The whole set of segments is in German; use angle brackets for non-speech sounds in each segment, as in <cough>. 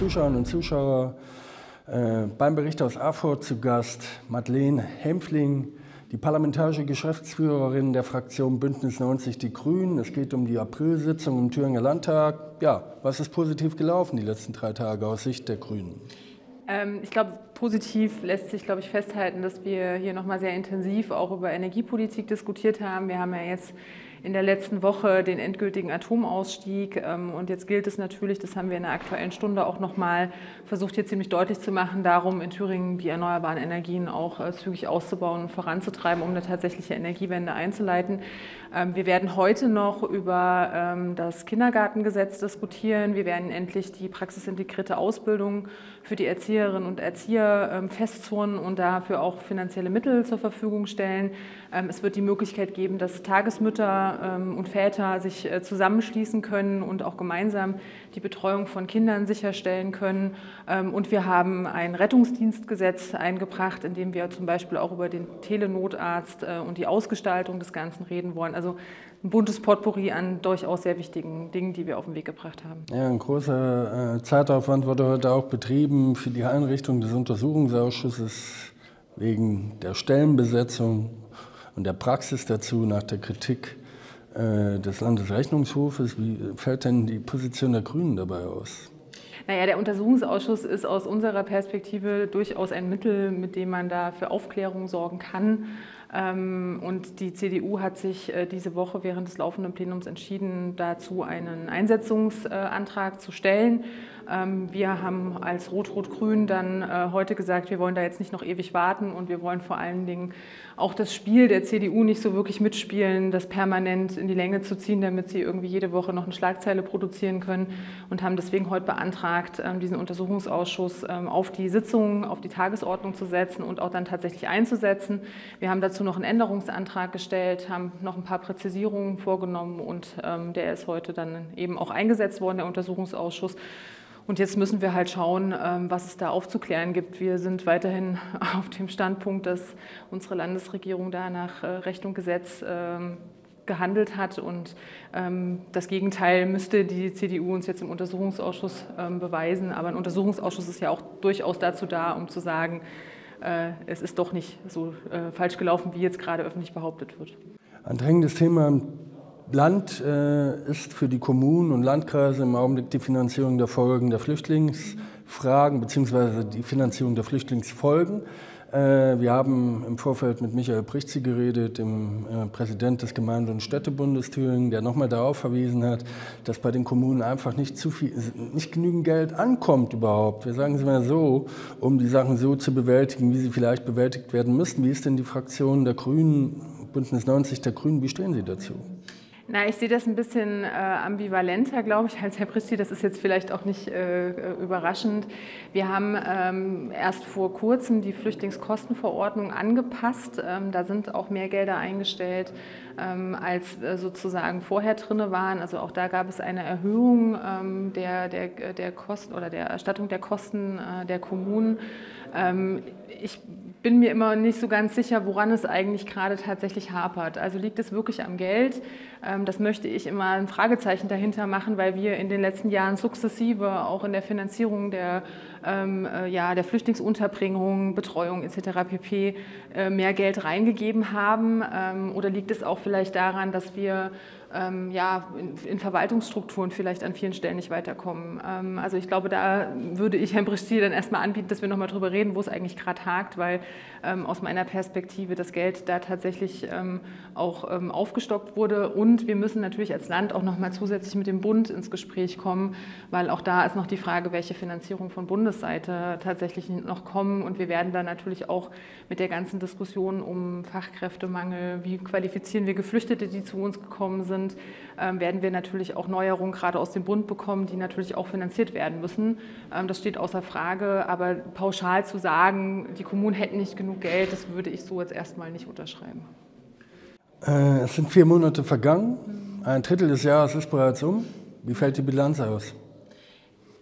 Zuschauerinnen und Zuschauer. Äh, beim Bericht aus Erfurt zu Gast Madeleine Hempfling, die parlamentarische Geschäftsführerin der Fraktion Bündnis 90 Die Grünen. Es geht um die Aprilsitzung im Thüringer Landtag. Ja, was ist positiv gelaufen die letzten drei Tage aus Sicht der Grünen? Ähm, ich glaube, positiv lässt sich, glaube ich, festhalten, dass wir hier nochmal sehr intensiv auch über Energiepolitik diskutiert haben. Wir haben ja jetzt in der letzten Woche den endgültigen Atomausstieg. Ähm, und jetzt gilt es natürlich, das haben wir in der Aktuellen Stunde auch nochmal versucht, hier ziemlich deutlich zu machen, darum in Thüringen die erneuerbaren Energien auch äh, zügig auszubauen und voranzutreiben, um eine tatsächliche Energiewende einzuleiten. Ähm, wir werden heute noch über ähm, das Kindergartengesetz diskutieren. Wir werden endlich die praxisintegrierte Ausbildung für die Erzieherinnen und Erzieher festzurren und dafür auch finanzielle Mittel zur Verfügung stellen. Es wird die Möglichkeit geben, dass Tagesmütter ähm, und Väter sich äh, zusammenschließen können und auch gemeinsam die Betreuung von Kindern sicherstellen können. Ähm, und wir haben ein Rettungsdienstgesetz eingebracht, in dem wir zum Beispiel auch über den Telenotarzt äh, und die Ausgestaltung des Ganzen reden wollen. Also ein buntes Potpourri an durchaus sehr wichtigen Dingen, die wir auf den Weg gebracht haben. Ja, ein großer äh, Zeitaufwand wurde heute auch betrieben für die Einrichtung des Untersuchungsausschusses wegen der Stellenbesetzung und der Praxis dazu nach der Kritik äh, des Landesrechnungshofes. Wie fällt denn die Position der Grünen dabei aus? Naja, der Untersuchungsausschuss ist aus unserer Perspektive durchaus ein Mittel, mit dem man da für Aufklärung sorgen kann. Ähm, und die CDU hat sich äh, diese Woche während des laufenden Plenums entschieden, dazu einen Einsetzungsantrag zu stellen. Ähm, wir haben als Rot-Rot-Grün dann äh, heute gesagt, wir wollen da jetzt nicht noch ewig warten und wir wollen vor allen Dingen auch das Spiel der CDU nicht so wirklich mitspielen, das permanent in die Länge zu ziehen, damit sie irgendwie jede Woche noch eine Schlagzeile produzieren können und haben deswegen heute beantragt, ähm, diesen Untersuchungsausschuss ähm, auf die Sitzung, auf die Tagesordnung zu setzen und auch dann tatsächlich einzusetzen. Wir haben dazu noch einen Änderungsantrag gestellt, haben noch ein paar Präzisierungen vorgenommen und der ist heute dann eben auch eingesetzt worden, der Untersuchungsausschuss. Und jetzt müssen wir halt schauen, ähm, was es da aufzuklären gibt. Wir sind weiterhin <laughs> auf dem Standpunkt, dass unsere Landesregierung da nach äh, Recht und Gesetz ähm, gehandelt hat. Und ähm, das Gegenteil müsste die CDU uns jetzt im Untersuchungsausschuss beweisen. Aber ein Untersuchungsausschuss ist ja auch durchaus dazu da, um zu sagen, äh, es ist doch nicht so äh, falsch gelaufen, wie jetzt gerade öffentlich behauptet wird. Ein drängendes Thema Land äh, ist für die Kommunen und Landkreise im Augenblick die Finanzierung der Folgen der Flüchtlingsfragen bzw. die Finanzierung der Flüchtlingsfolgen. Äh, wir haben im Vorfeld mit Michael Prichzi geredet, dem äh, Präsident des Gemeinde- und Städtebundes Thüringen, der nochmal darauf verwiesen hat, dass bei den Kommunen einfach nicht, zu viel, nicht genügend Geld ankommt überhaupt. Wir sagen es mal so, um die Sachen so zu bewältigen, wie sie vielleicht bewältigt werden müssten. Wie ist denn die Fraktion der Grünen, Bündnis 90 der Grünen, wie stehen Sie dazu? Na, ich sehe das ein bisschen äh, ambivalenter, glaube ich, als Herr Pristi. Das ist jetzt vielleicht auch nicht äh, überraschend. Wir haben ähm, erst vor kurzem die Flüchtlingskostenverordnung angepasst. Ähm, da sind auch mehr Gelder eingestellt, ähm, als äh, sozusagen vorher drin waren. Also auch da gab es eine Erhöhung ähm, der, der, der Kosten oder der Erstattung der Kosten äh, der Kommunen. Ähm, ich bin mir immer nicht so ganz sicher, woran es eigentlich gerade tatsächlich hapert. Also liegt es wirklich am Geld? Ähm, das möchte ich immer ein Fragezeichen dahinter machen, weil wir in den letzten Jahren sukzessive auch in der Finanzierung der, ähm, äh, ja, der Flüchtlingsunterbringung, Betreuung etc. pp. Äh, mehr Geld reingegeben haben. Ähm, oder liegt es auch vielleicht daran, dass wir ähm, ja, in, in, Verwaltungsstrukturen vielleicht an vielen Stellen nicht weiterkommen. Ähm, also ich glaube, da würde ich Herrn Bristier dann erstmal anbieten, dass wir nochmal drüber reden, wo es eigentlich gerade hakt, weil ähm, aus meiner Perspektive das Geld da tatsächlich ähm, auch ähm, aufgestockt wurde. Und wir müssen natürlich als Land auch nochmal zusätzlich mit dem Bund ins Gespräch kommen, weil auch da ist noch die Frage, welche Finanzierung von Bundesseite tatsächlich noch kommen. Und wir werden dann natürlich auch mit der ganzen Diskussion um Fachkräftemangel, wie qualifizieren wir Geflüchtete, die zu uns gekommen sind, sind, ähm, werden wir natürlich auch Neuerungen gerade aus dem Bund bekommen, die natürlich auch finanziert werden müssen. Ähm, das steht außer Frage. Aber pauschal zu sagen, die Kommunen hätten nicht genug Geld, das würde ich so jetzt erstmal nicht unterschreiben. Äh, es sind vier Monate vergangen. Ein Drittel des Jahres ist bereits um. Wie fällt die Bilanz aus?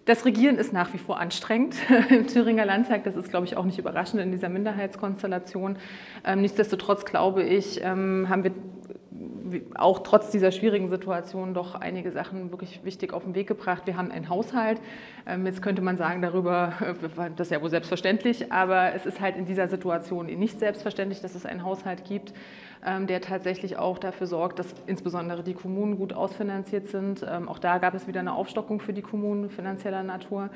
Das Regieren ist nach wie vor anstrengend <laughs> im Thüringer Landtag. Das ist, glaube ich, auch nicht überraschend in dieser Minderheitskonstellation. Ähm, nichtsdestotrotz glaube ich, haben wir auch trotz dieser schwierigen Situation doch einige Sachen wirklich wichtig auf den Weg gebracht. Wir haben einen Haushalt. Ähm, jetzt könnte man sagen, darüber, das ist ja wohl selbstverständlich, aber es ist halt in dieser Situation nicht selbstverständlich, dass es einen Haushalt gibt. Ähm, der tatsächlich auch dafür sorgt, dass insbesondere die Kommunen gut ausfinanziert sind. Ähm, auch da gab es wieder eine Aufstockung für die Kommunen finanzieller Natur.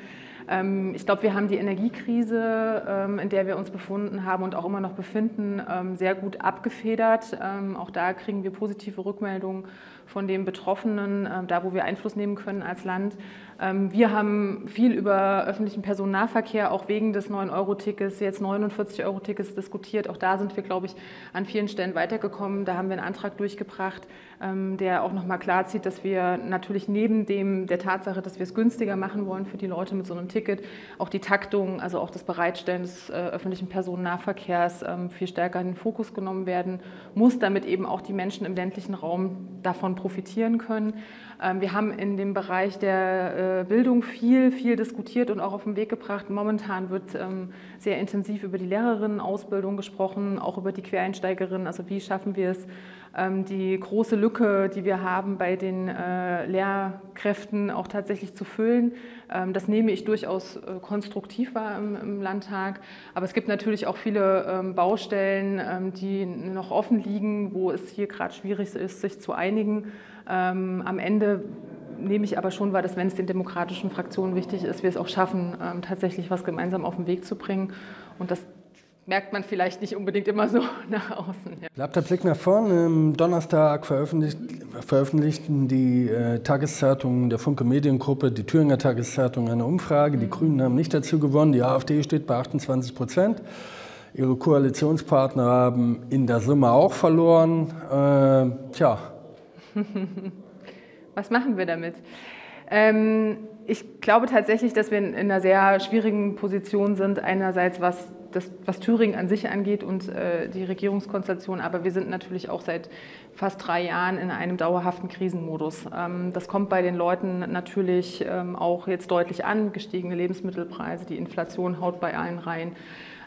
Ähm, ich glaube, wir haben die Energiekrise, in der wir uns befunden haben und auch immer noch befinden, sehr gut abgefedert. Auch da kriegen wir positive Rückmeldungen von den Betroffenen, da wo wir Einfluss nehmen können als Land. Wir haben viel über öffentlichen Personennahverkehr, auch wegen des 9-Euro-Tickets, jetzt 49-Euro-Tickets diskutiert. Auch da sind wir, glaube ich, an vielen Stellen weiter weitergekommen. Da haben wir einen Antrag durchgebracht, ähm, der auch nochmal klar zieht, dass wir natürlich neben dem, der Tatsache, dass wir es günstiger machen wollen für die Leute mit so einem Ticket, auch die Taktung, also auch das Bereitstellen des äh, öffentlichen Personennahverkehrs ähm, viel stärker in den Fokus genommen werden muss, damit eben auch die Menschen im ländlichen Raum davon profitieren können. Ähm, wir haben in dem Bereich der äh, Bildung viel, viel diskutiert und auch auf den Weg gebracht. Momentan wird sehr intensiv über die Lehrerinnenausbildung gesprochen, auch über die Quereinsteigerinnen, also wie schaffen wir es, ähm, die große Lücke, die wir haben bei den äh, Lehrkräften auch tatsächlich zu füllen. Ähm, das nehme ich durchaus äh, konstruktiv wahr im, Landtag. Aber es gibt natürlich auch viele ähm, Baustellen, die noch offen liegen, wo es hier gerade schwierig ist, sich zu einigen. Am Ende nehme ich aber schon wahr, dass wenn es den demokratischen Fraktionen wichtig ist, wir es auch schaffen, tatsächlich was gemeinsam auf den Weg zu bringen. Und das merkt man vielleicht nicht unbedingt immer so <laughs> nach außen. Ja. Bleibt der Blick nach vorne. Am Donnerstag veröffentlicht, veröffentlichten die äh, Tageszeitungen der Funke Mediengruppe, die Thüringer Tageszeitung, eine Umfrage. Die mhm. Grünen haben nicht dazu gewonnen. Die AfD steht bei 28 Prozent. Ihre Koalitionspartner haben in der Summe auch verloren. Äh, tja. <laughs> Was machen wir damit? Ähm, ich glaube tatsächlich, dass wir in einer sehr schwierigen Position sind. Einerseits, was, das, was Thüringen an sich angeht und äh, die Regierungskonstellation, aber wir sind natürlich auch seit fast drei Jahren in einem dauerhaften Krisenmodus. Ähm, das kommt bei den Leuten natürlich ähm, auch jetzt deutlich an. Gestiegene Lebensmittelpreise, die Inflation haut bei allen rein.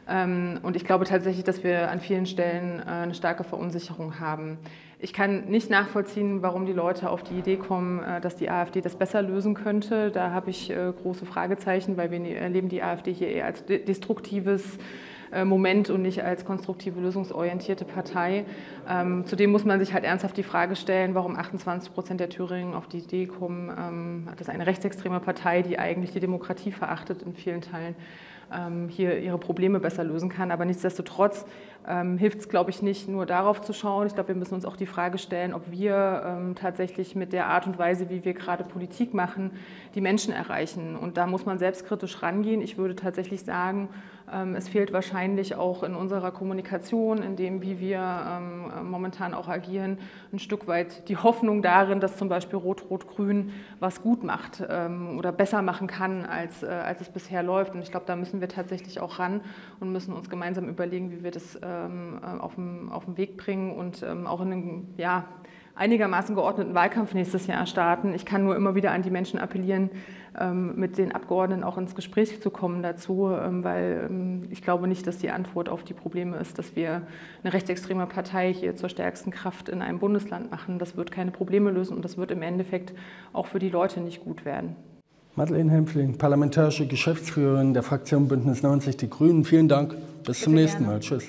Ähm, und ich glaube tatsächlich, dass wir an vielen Stellen äh, eine starke Verunsicherung haben. Ich kann nicht nachvollziehen, warum die Leute auf die Idee kommen, äh, dass die AfD das besser lösen könnte. Da habe ich äh, große Fragezeichen, weil wir erleben die AfD hier eher als destruktives Moment und nicht als konstruktive, lösungsorientierte Partei. Ähm, zudem muss man sich halt ernsthaft die Frage stellen, warum 28 Prozent der Thüringen auf die Idee kommen, ähm, das ist eine rechtsextreme Partei, die eigentlich die Demokratie verachtet in vielen Teilen, hier ihre Probleme besser lösen kann. Aber nichtsdestotrotz ähm, hilft es, glaube ich, nicht nur darauf zu schauen. Ich glaube, wir müssen uns auch die Frage stellen, ob wir ähm, tatsächlich mit der Art und Weise, wie wir gerade Politik machen, die Menschen erreichen. Und da muss man selbstkritisch rangehen. Ich würde tatsächlich sagen, ähm, es fehlt wahrscheinlich auch in unserer Kommunikation, in dem, wie wir ähm, momentan auch agieren, ein Stück weit die Hoffnung darin, dass zum Beispiel Rot-Rot-Grün was gut macht ähm, oder besser machen kann, als, äh, als es bisher läuft. Und ich glaube, da müssen wir tatsächlich auch ran und müssen uns gemeinsam überlegen, wie wir das äh, auf den, auf den Weg bringen und ähm, auch in einen ja, einigermaßen geordneten Wahlkampf nächstes Jahr starten. Ich kann nur immer wieder an die Menschen appellieren, ähm, mit den Abgeordneten auch ins Gespräch zu kommen dazu, weil ich glaube nicht, dass die Antwort auf die Probleme ist, dass wir eine rechtsextreme Partei hier zur stärksten Kraft in einem Bundesland machen. Das wird keine Probleme lösen und das wird im Endeffekt auch für die Leute nicht gut werden. Madeleine Hempfling, parlamentarische Geschäftsführerin der Fraktion Bündnis 90 Die Grünen. Vielen Dank. Bis Bitte zum nächsten gerne. Mal. Tschüss.